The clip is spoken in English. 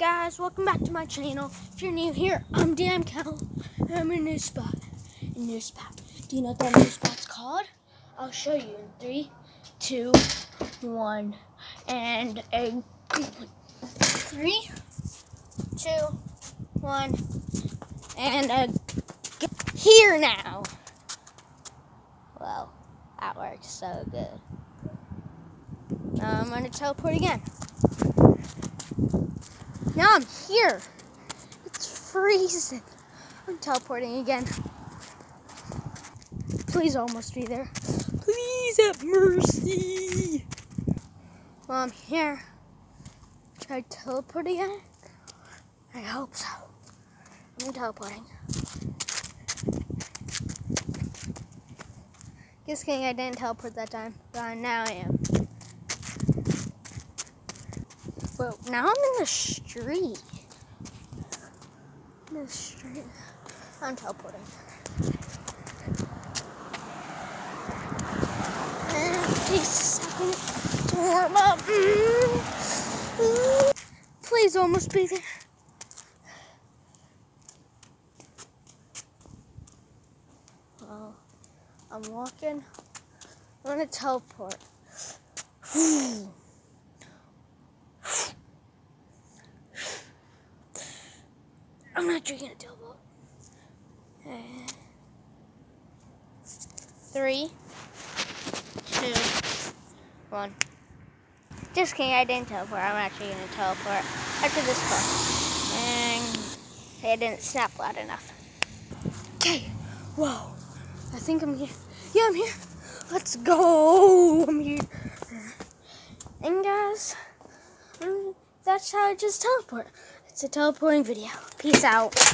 guys, welcome back to my channel. If you're new here, I'm Dan Cal. I'm in a new spot. A new spot. Do you know what that new spot's called? I'll show you in three, two, one, and a three, two, one, and a here now. Well, that works so good. Now I'm gonna teleport again. Now I'm here. It's freezing. I'm teleporting again. Please almost be there. Please have mercy. Well, I'm here. Try to teleport again? I hope so. I'm teleporting. Just kidding, I didn't teleport that time. But now I am. But now I'm in the street. In the street. I'm teleporting. Uh, warm up. Mm. Please almost be there. Well, I'm walking. I'm gonna teleport. I'm not drinking a teleport. Uh, three, two, one. Just kidding, I didn't teleport. I'm actually gonna teleport after this part. And I didn't snap loud enough. Okay, whoa. I think I'm here. Yeah, I'm here. Let's go. I'm here. And guys, that's how I just teleport. It's a teleporting video. Peace out.